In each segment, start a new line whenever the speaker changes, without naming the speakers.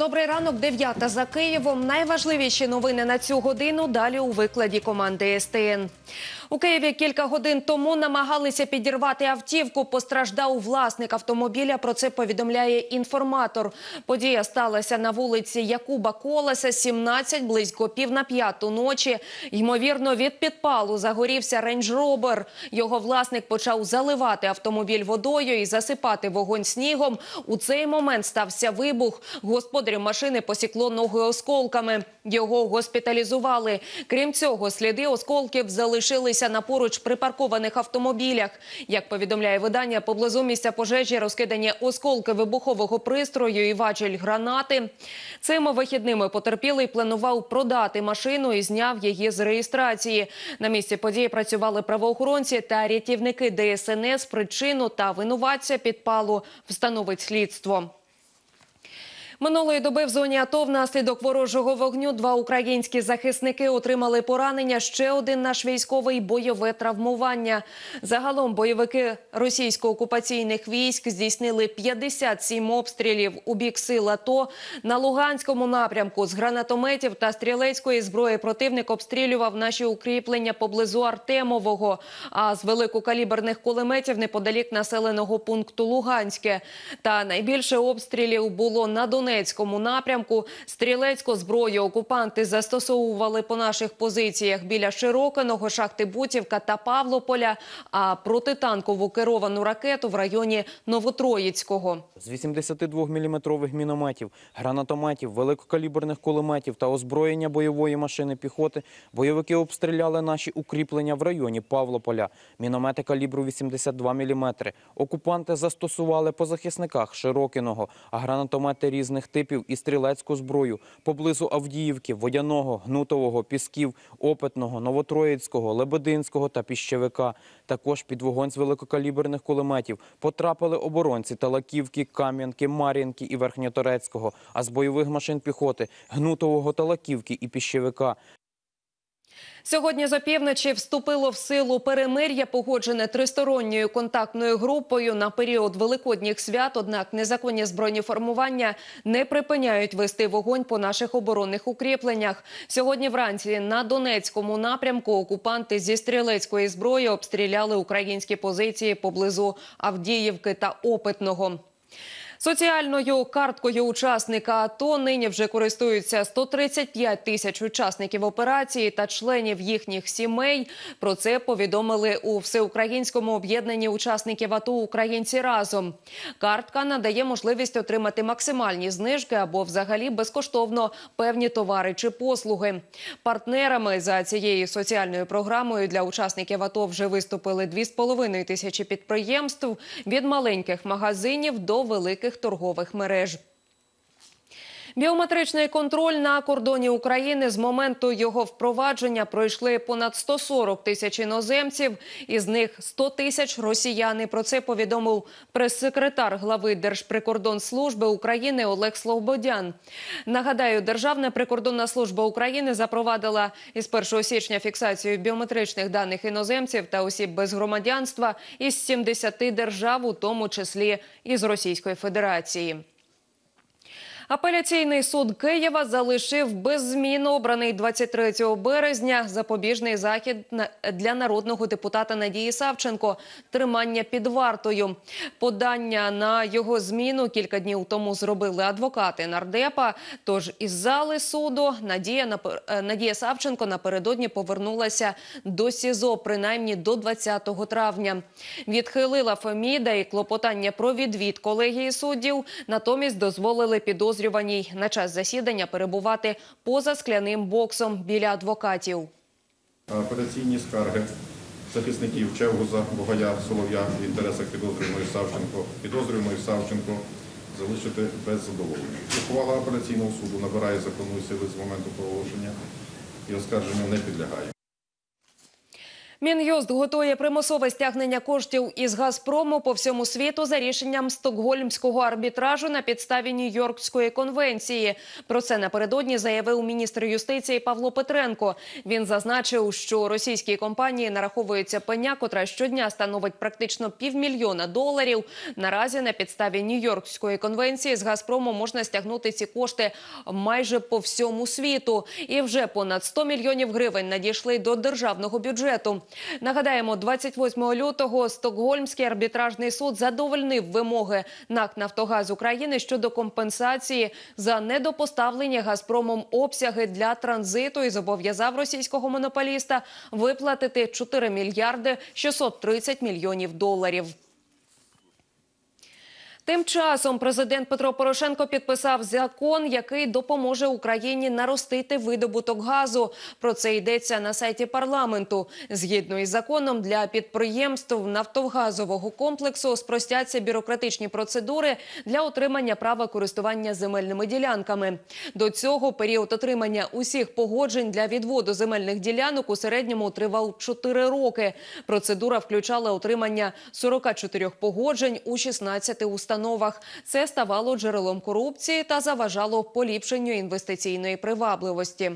Добрий ранок, дев'ята за Києвом. Найважливіші новини на цю годину далі у викладі команди СТН. У Києві кілька годин тому намагалися підірвати автівку. Постраждав власник автомобіля. Про це повідомляє інформатор. Подія сталася на вулиці Якуба Колеса, 17, близько пів на п'яту ночі. Ймовірно, від підпалу загорівся рейндж робер. Його власник почав заливати автомобіль водою і засипати вогонь снігом. У цей момент стався вибух. Господарю машини посікло ноги осколками. Його госпіталізували. Крім цього, сліди осколків залишилися на поруч припаркованих автомобілях. Як повідомляє видання, поблизу місця пожежі розкидані осколки вибухового пристрою і важіль гранати. Цими вихідними потерпілий планував продати машину і зняв її з реєстрації. На місці події працювали правоохоронці та рятівники ДСНС. Причину та винуватця підпалу встановить слідство. Минулої доби в зоні АТО внаслідок ворожого вогню два українські захисники отримали поранення. Ще один наш військовий бойове травмування. Загалом бойовики російсько-окупаційних військ здійснили 57 обстрілів у бік сил АТО. На Луганському напрямку з гранатометів та стрілецької зброї противник обстрілював наші укріплення поблизу Артемового, а з великокаліберних кулеметів неподалік населеного пункту Луганське. Та найбільше обстрілів було на Донецькому напрямку. Стрілецьку зброю окупанти застосовували по наших позиціях біля Широкиного, шахти Бутівка та Павлополя, а протитанкову керовану ракету в районі Новотроїцького.
З 82-мм мінометів, гранатометів, великокаліберних кулеметів та озброєння бойової машини піхоти бойовики обстріляли наші укріплення в районі Павлополя. Міномети калібру 82 мм. Окупанти застосували по захисниках Широкиного, а гранатомети різних типів і стрілецьку зброю поблизу Авдіївки, Водяного, Гнутового, Пісків, Опитного, Новотроїцького, Лебединського та Піщевика. Також під вогонь з великокаліберних кулеметів потрапили оборонці Талаківки, Кам'янки, Мар'їнки і Верхньоторецького, а з бойових машин піхоти Гнутового, Талаківки і Піщевика.
Сьогодні з опівночі вступило в силу перемир'я, погоджене тристоронньою контактною групою на період великодніх свят. Однак незаконні збройні формування не припиняють вести вогонь по наших оборонних укріпленнях. Сьогодні вранці на Донецькому напрямку окупанти зі стрілецької зброї обстріляли українські позиції поблизу Авдіївки та Опитного. Соціальною карткою учасника АТО нині вже користуються 135 тисяч учасників операції та членів їхніх сімей. Про це повідомили у всеукраїнському об'єднанні учасників АТО Українці разом. Картка надає можливість отримати максимальні знижки або взагалі безкоштовно певні товари чи послуги. Партнерами за цією соціальною програмою для учасників АТО вже виступили 2,5 тисячі підприємств від маленьких магазинів до великих торгових мереж. Біометричний контроль на кордоні України з моменту його впровадження пройшли понад 140 тисяч іноземців, із них 100 тисяч росіяни. Про це повідомив прес-секретар глави Держприкордонслужби України Олег Слободян. Нагадаю, Державна прикордонна служба України запровадила із 1 січня фіксацію біометричних даних іноземців та осіб без громадянства із 70 держав, у тому числі із Російської Федерації. Апеляційний суд Києва залишив без змін обраний 23 березня запобіжний захід для народного депутата Надії Савченко тримання під вартою. Подання на його зміну кілька днів тому зробили адвокати нардепа. Тож із зали суду Надія Надія Савченко напередодні повернулася до СІЗО, принаймні до 20 травня. Відхилила Феміда і клопотання про відвід колегії суддів. Натомість дозволили підозрюваній на час засідання перебувати поза скляним боксом біля адвокатів.
Апеляційні скарги захисників Чевгуза, Богая, Солов'я в інтересах підозрюваної Савченко, підозрюваної Савченко залишити без задоволення. Ухвала апеляційного суду набирає законної сили з моменту проголошення і оскарженню не підлягає.
Мін'юст готує примусове стягнення коштів із Газпрому по всьому світу за рішенням стокгольмського арбітражу на підставі Нью-Йоркської конвенції. Про це напередодні заявив міністр юстиції Павло Петренко. Він зазначив, що російській компанії нараховується пеня, котра щодня становить практично півмільйона доларів. Наразі на підставі Нью-Йоркської конвенції з Газпрому можна стягнути ці кошти майже по всьому світу. І вже понад 100 мільйонів гривень надійшли до державного бюджету. Нагадаємо, 28 лютого Стокгольмський арбітражний суд задовольнив вимоги НАК «Нафтогаз України щодо компенсації за недопоставлення Газпромом обсяги для транзиту і зобов'язав російського монополіста виплатити 4 мільярди 630 мільйонів доларів. Тим часом президент Петро Порошенко підписав закон, який допоможе Україні наростити видобуток газу. Про це йдеться на сайті парламенту. Згідно із законом, для підприємств нафтогазового комплексу спростяться бюрократичні процедури для отримання права користування земельними ділянками. До цього період отримання усіх погоджень для відводу земельних ділянок у середньому тривав 4 роки. Процедура включала отримання 44 погоджень у 16 установах. Це ставало джерелом корупції та заважало поліпшенню інвестиційної привабливості.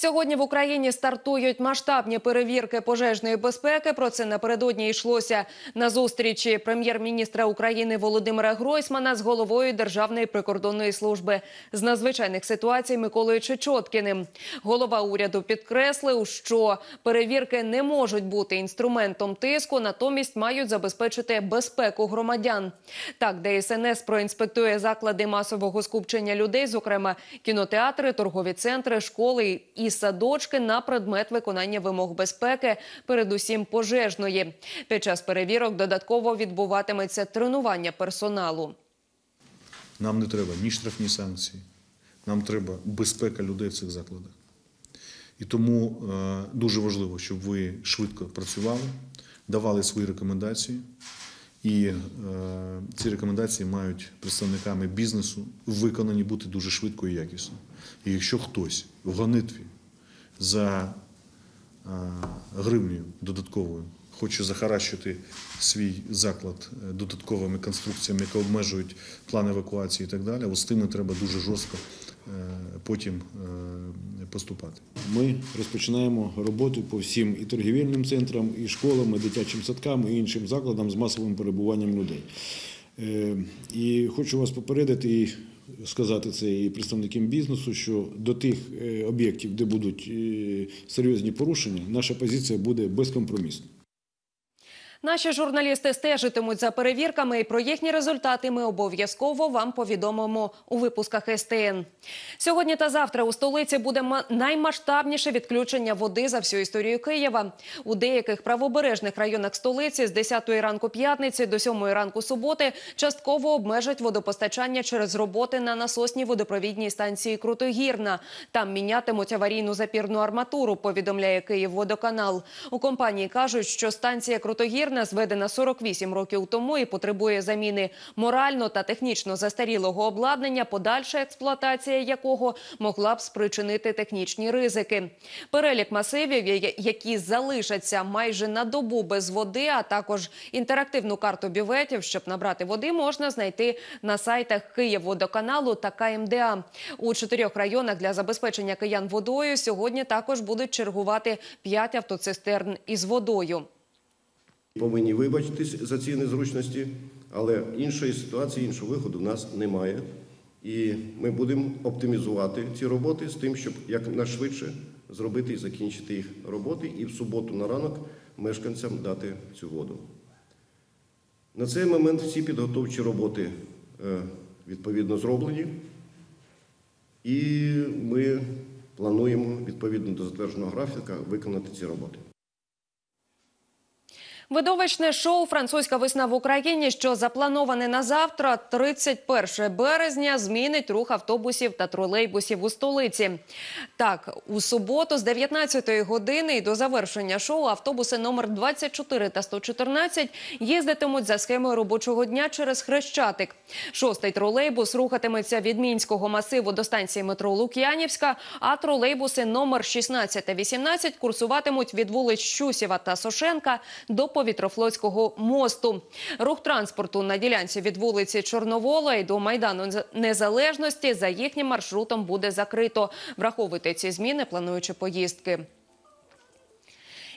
Сьогодні в Україні стартують масштабні перевірки пожежної безпеки. Про це напередодні йшлося на зустрічі прем'єр-міністра України Володимира Гройсмана з головою Державної прикордонної служби з надзвичайних ситуацій Миколою Чечоткіним. Голова уряду підкреслив, що перевірки не можуть бути інструментом тиску, натомість мають забезпечити безпеку громадян. Так, ДСНС проінспектує заклади масового скупчення людей, зокрема кінотеатри, торгові центри, школи і садочки на предмет виконання вимог безпеки, передусім пожежної. Під час перевірок додатково відбуватиметься тренування персоналу.
Нам не треба ні штрафні санкції, нам треба безпека людей в цих закладах. І тому е, дуже важливо, щоб ви швидко працювали, давали свої рекомендації. І е, ці рекомендації мають представниками бізнесу виконані бути дуже швидко і якісно. І якщо хтось в гонитві за гривнею додатковою хоче захаращити свій заклад е, додатковими конструкціями, які обмежують план евакуації і так далі, з тими треба дуже жорстко е, потім е, поступати.
Ми розпочинаємо роботу по всім і торгівельним центрам, і школам, і дитячим садкам, і іншим закладам з масовим перебуванням людей. І хочу вас попередити сказати це і представникам бізнесу, що до тих е, об'єктів, де будуть е, серйозні порушення, наша позиція буде безкомпромісна.
Наші журналісти стежитимуть за перевірками і про їхні результати ми обов'язково вам повідомимо у випусках СТН. Сьогодні та завтра у столиці буде ма- наймасштабніше відключення води за всю історію Києва. У деяких правобережних районах столиці з 10 ранку п'ятниці до 7 ранку суботи частково обмежать водопостачання через роботи на насосній водопровідній станції Крутогірна. Там мінятимуть аварійну запірну арматуру, повідомляє Київводоканал. У компанії кажуть, що станція Крутогірна зведена 48 років тому і потребує заміни морально та технічно застарілого обладнання, подальша експлуатація якого могла б спричинити технічні ризики. Перелік масивів, які залишаться майже на добу без води, а також інтерактивну карту бюветів, щоб набрати води, можна знайти на сайтах Київводоканалу та КМДА. У чотирьох районах для забезпечення киян водою сьогодні також будуть чергувати п'ять автоцистерн із водою.
Повинні вибачитись за ці незручності, але іншої ситуації, іншого виходу в нас немає. І ми будемо оптимізувати ці роботи з тим, щоб якнайшвидше зробити і закінчити їх роботи, і в суботу на ранок мешканцям дати цю воду. На цей момент всі підготовчі роботи е, відповідно зроблені, і ми плануємо відповідно до затвердженого графіка виконати ці роботи.
Видовищне шоу Французька весна в Україні, що заплановане на завтра, 31 березня, змінить рух автобусів та тролейбусів у столиці. Так, у суботу з 19 години і до завершення шоу автобуси номер 24 та 114 їздитимуть за схемою робочого дня через Хрещатик. Шостий тролейбус рухатиметься від мінського масиву до станції метро Лук'янівська, а тролейбуси номер 16 та 18 курсуватимуть від вулиць Щусєва та Сошенка до Повітрофлотського мосту. Рух транспорту на ділянці від вулиці Чорноволої до Майдану Незалежності за їхнім маршрутом буде закрито. Враховуйте ці зміни, плануючи поїздки.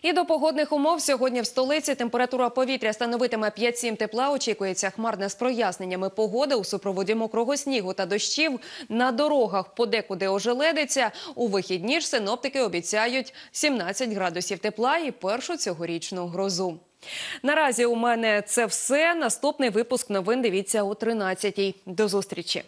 І до погодних умов сьогодні в столиці температура повітря становитиме 5-7 тепла. Очікується хмарне з проясненнями погоди у супроводі мокрого снігу та дощів. На дорогах подекуди ожеледиться. У вихідні ж синоптики обіцяють 17 градусів тепла і першу цьогорічну грозу. Наразі у мене це все. Наступний випуск новин дивіться о 13-й. До зустрічі.